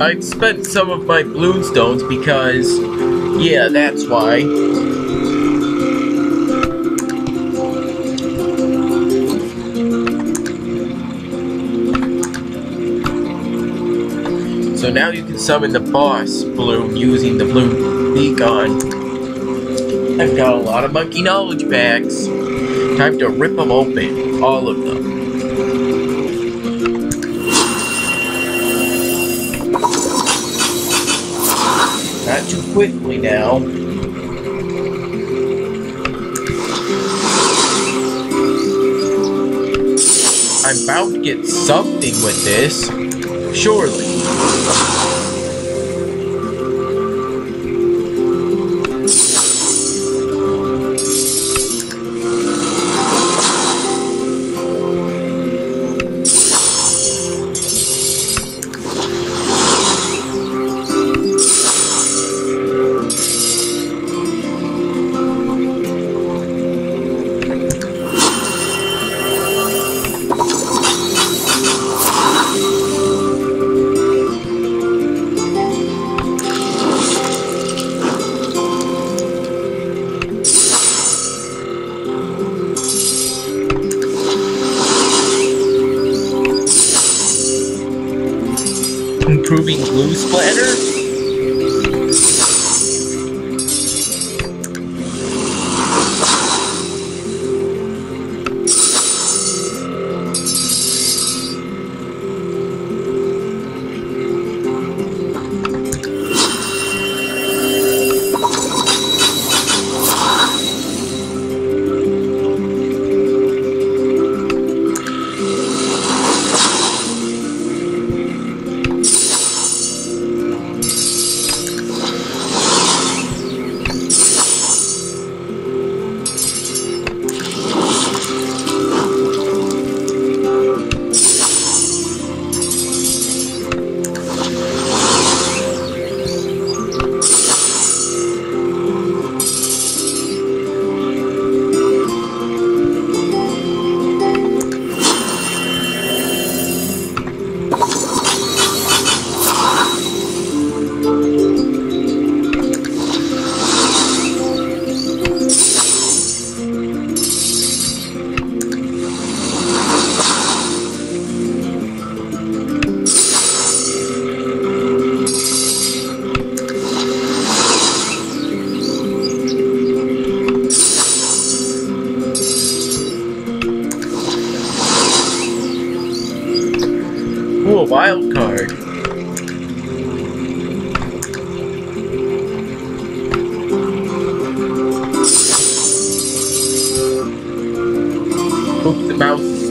I've spent some of my Bloonstones because, yeah, that's why. So now you can summon the boss bloon using the bloon beacon. I've got a lot of monkey knowledge packs. Time to rip them open, all of them. Too quickly now. I'm bound to get something with this. Surely.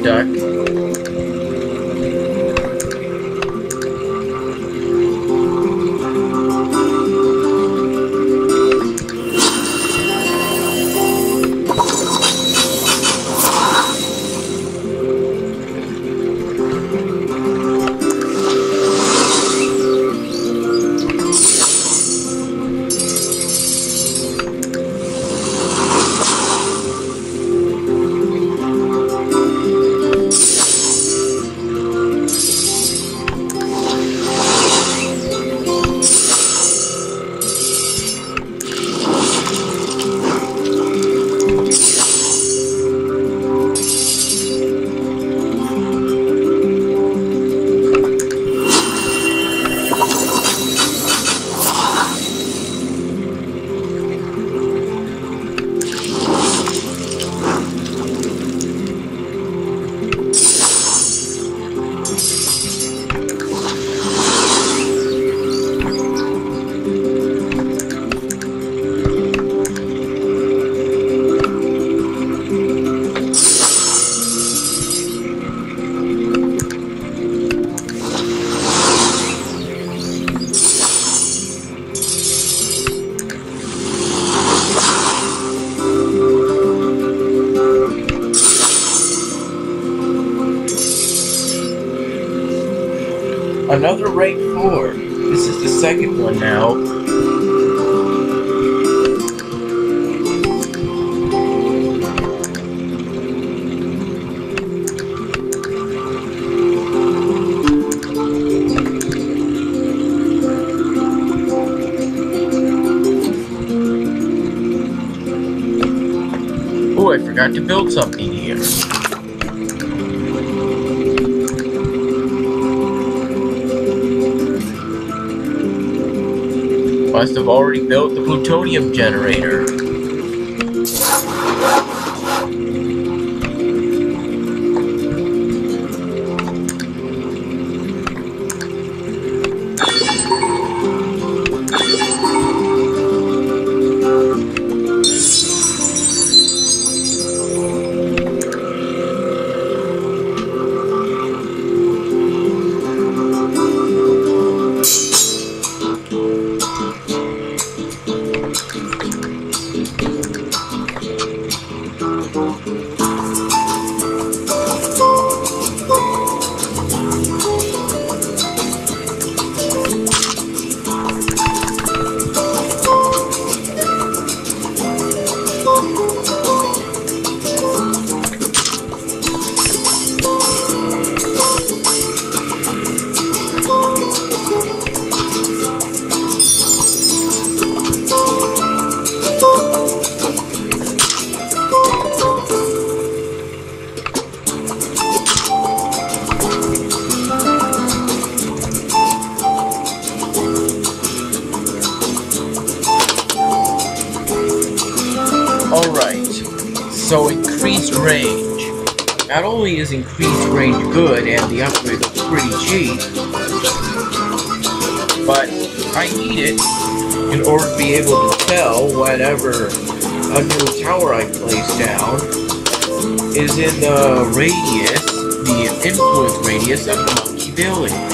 The Another rank 4. This is the second one now. Oh, I forgot to build something here. Must have already built the plutonium generator. Be able to tell whatever a new tower I place down is in the radius, the influence radius of the Monkey Village.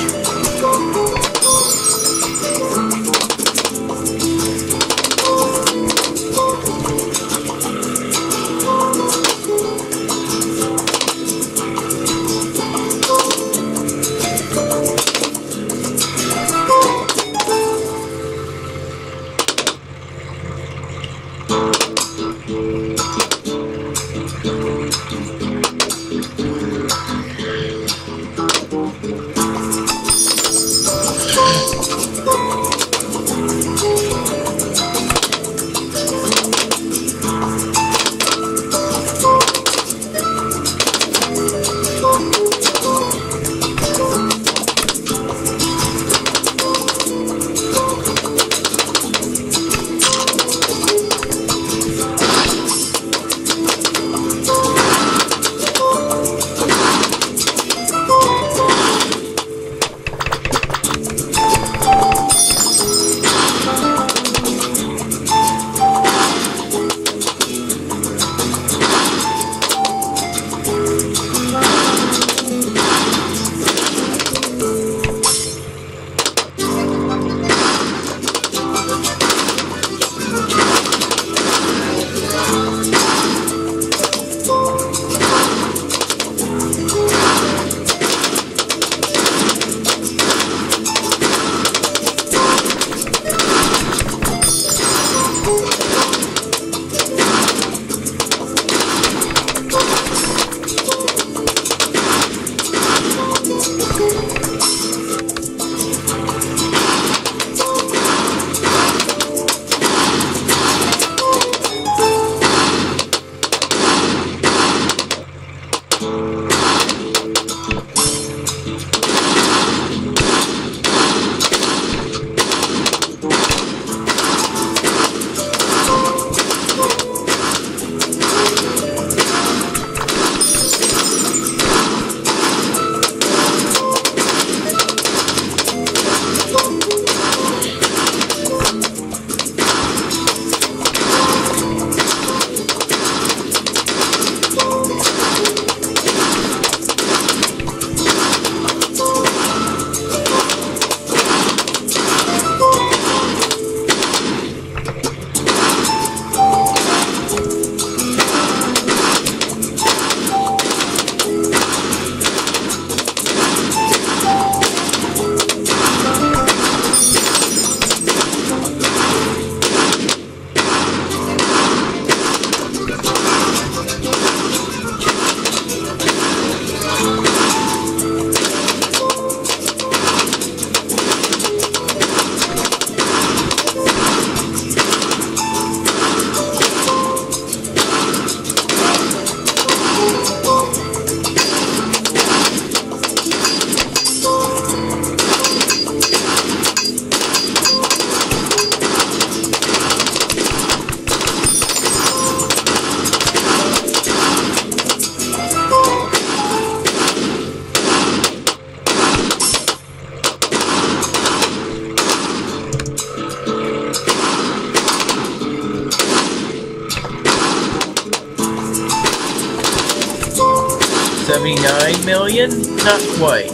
39 million? Not quite.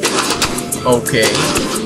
Okay.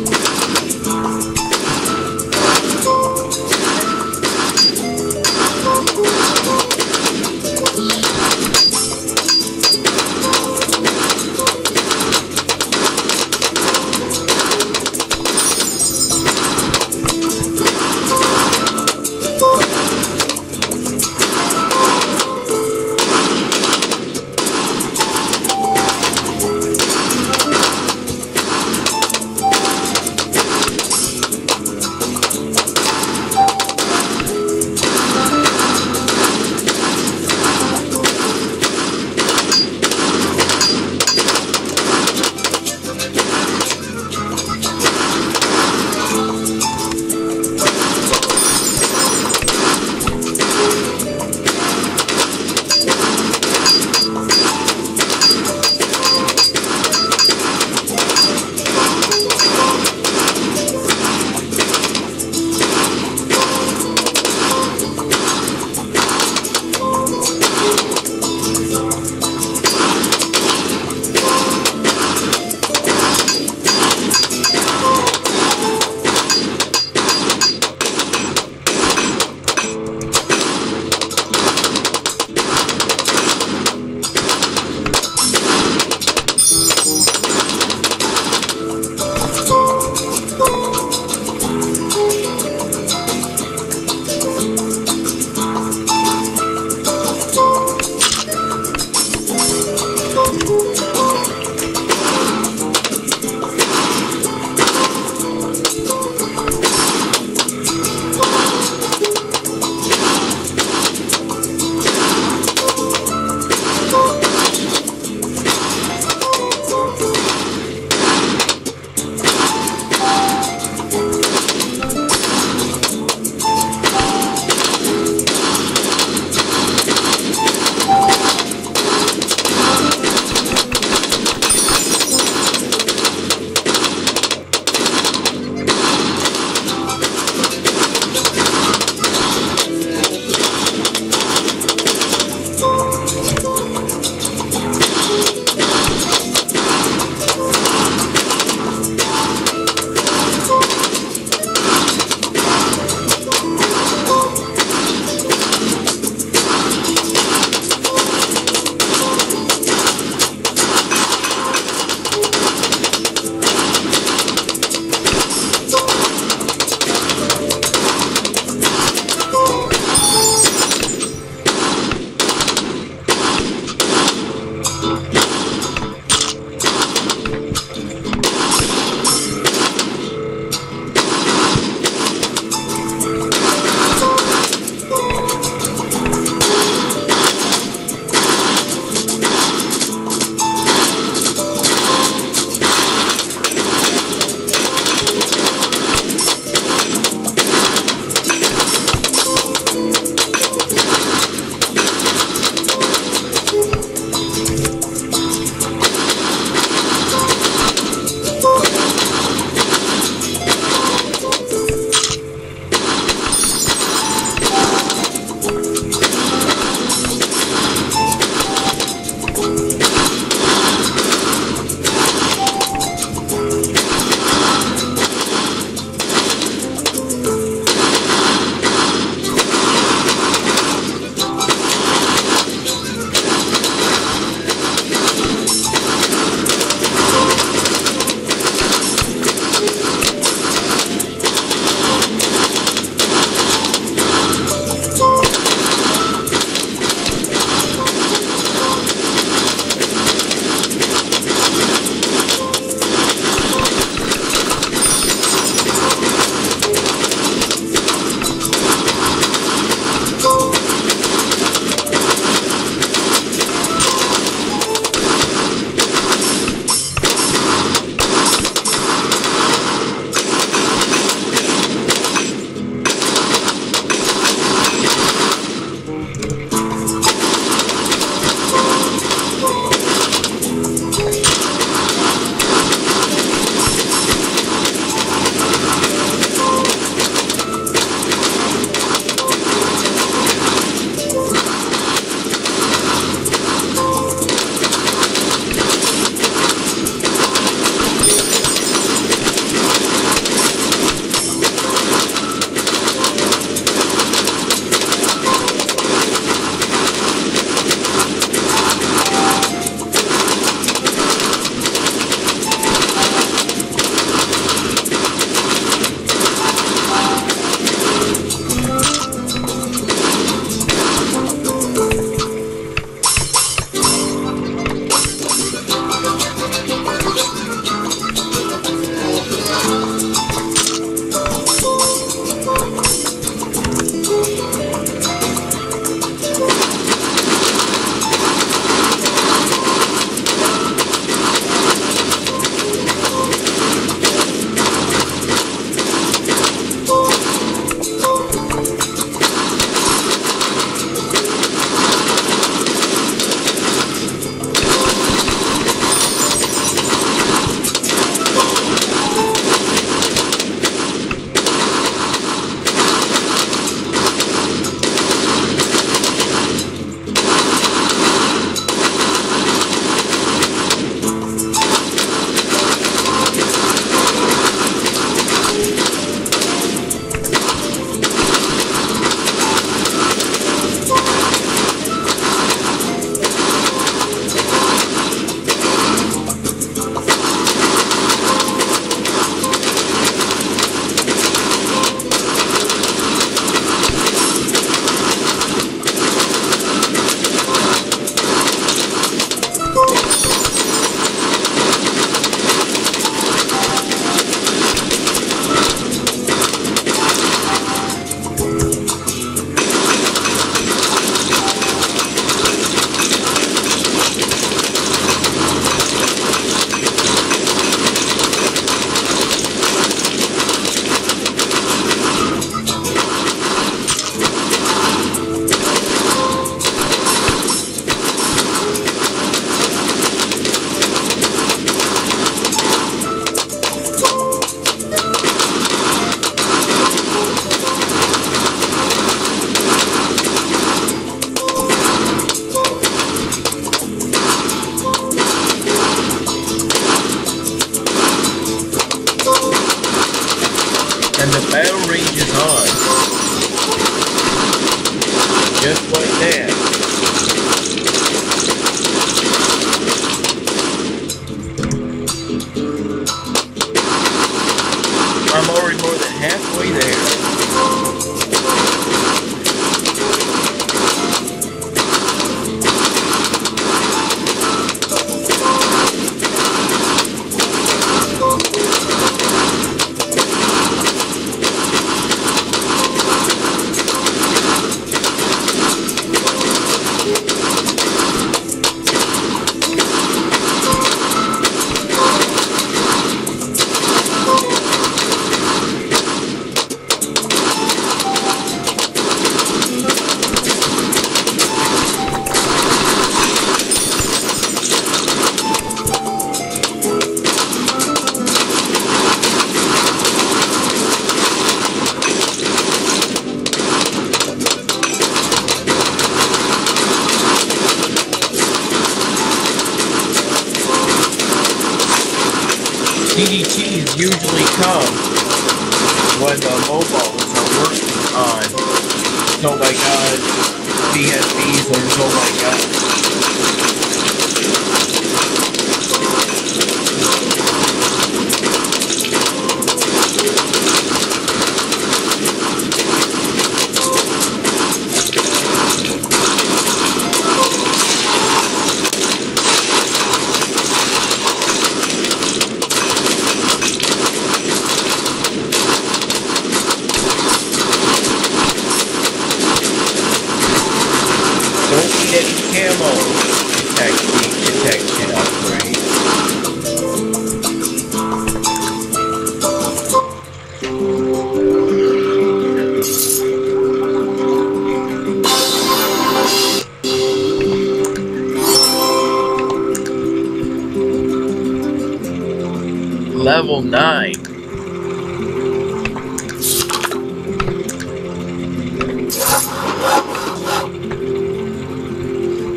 VSBs or Oh my god.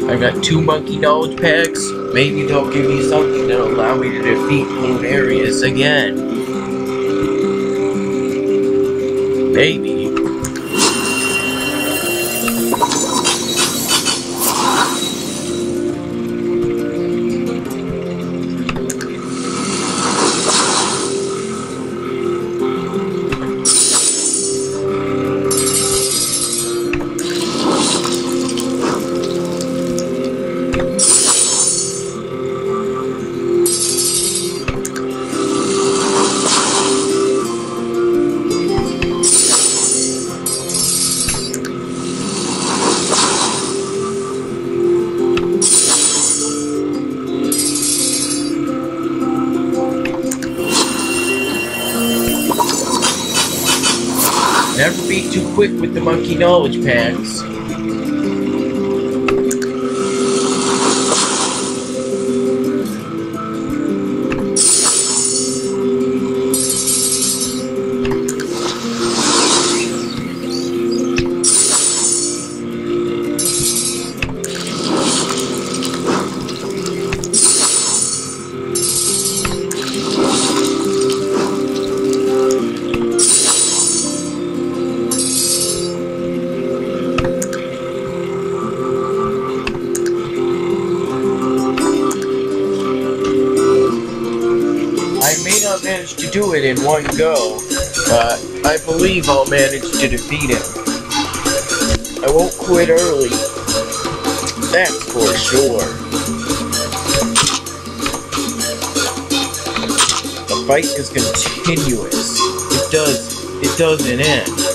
I got two monkey knowledge packs. Maybe they'll give me something that'll allow me to defeat Bloonarius again. Maybe. Packs. Believe I'll manage to defeat him. I won't quit early. That's for sure. The fight is continuous. It does it doesn't end.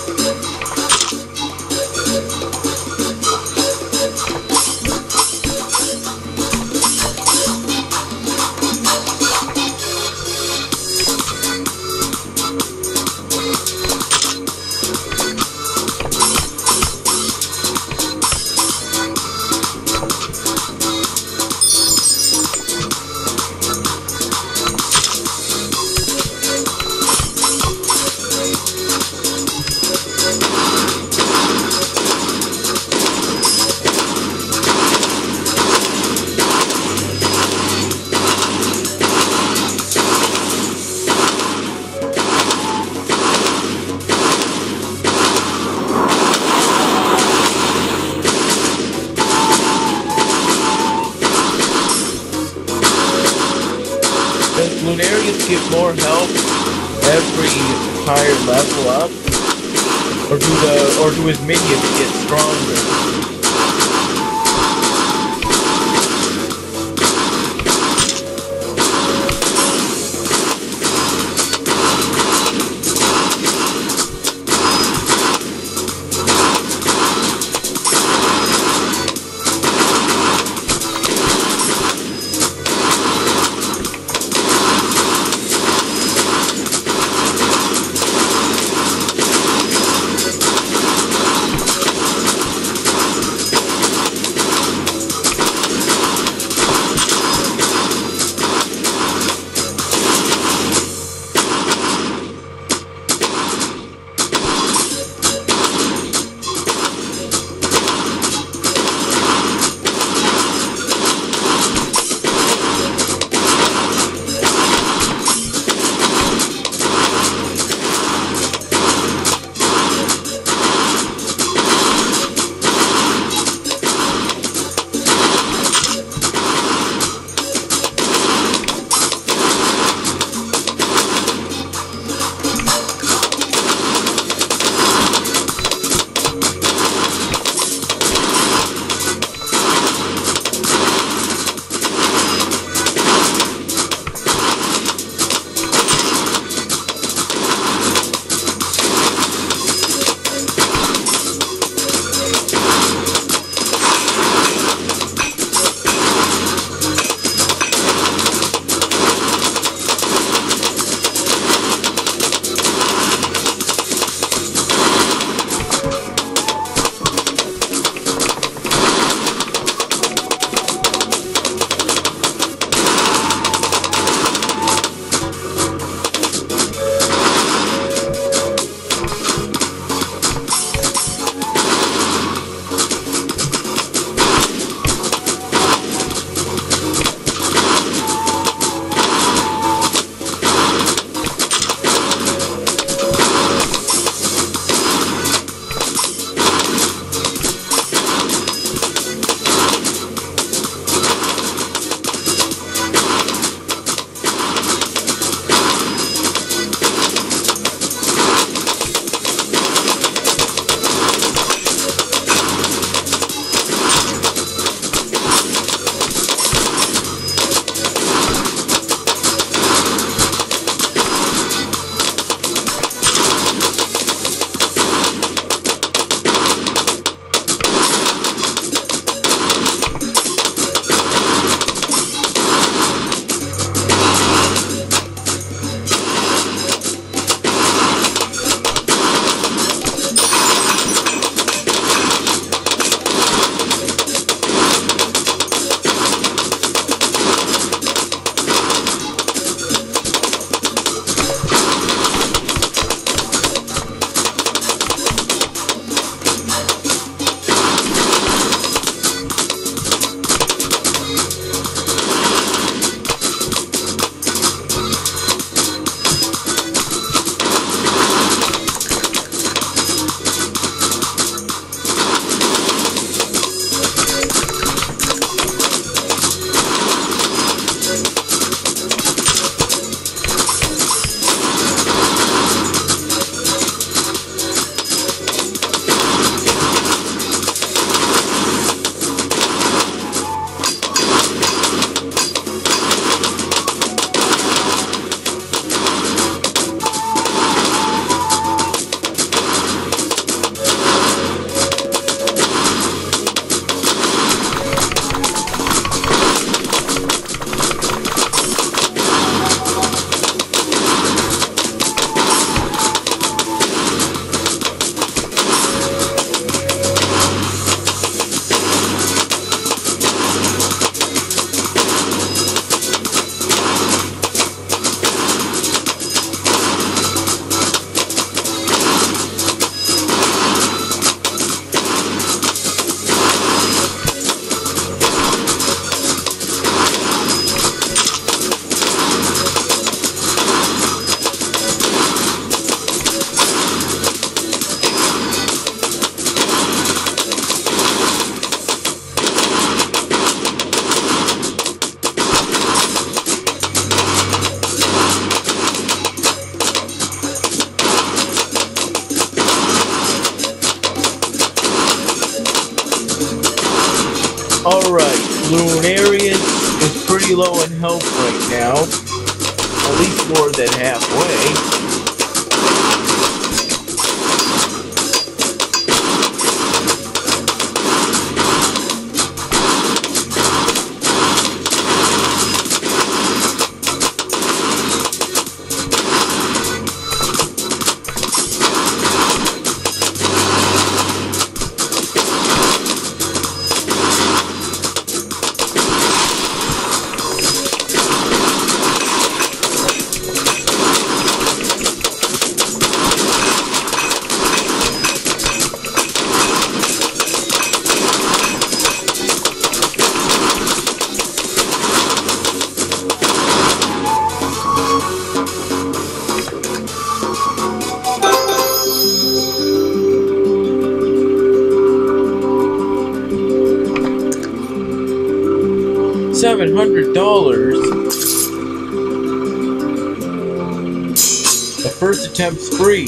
$700. The first attempt's free,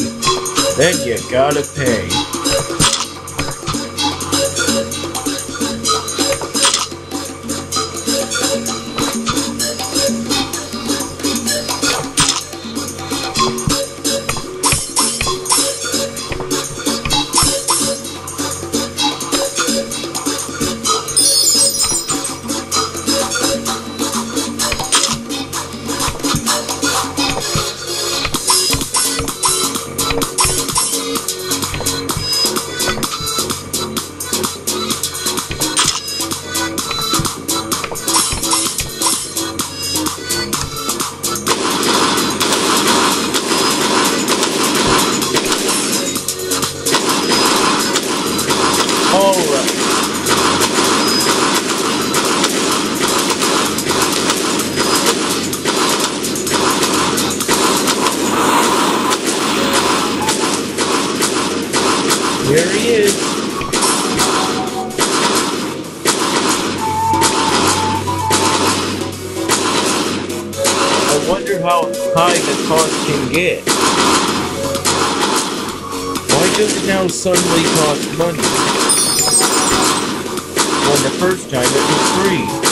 then you gotta pay. Wonder how high the cost can get. Why does it now suddenly cost money? When the first time it was free.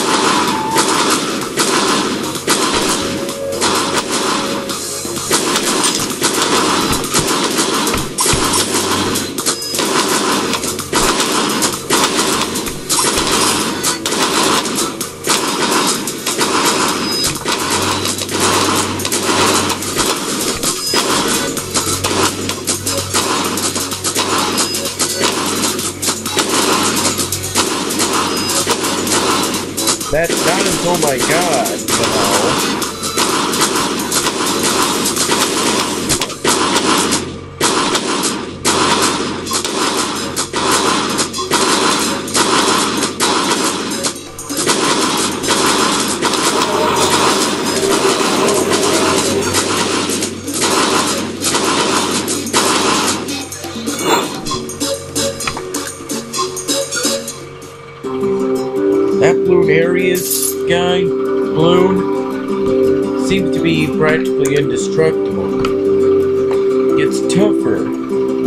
Oh my god, you know. Guy, Bloon, seems to be practically indestructible. Gets tougher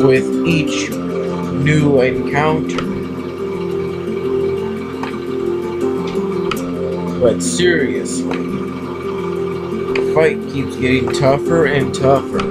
with each new encounter. But seriously, the fight keeps getting tougher and tougher.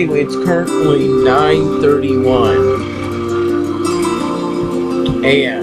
Anyway, it's currently 9.31 a.m.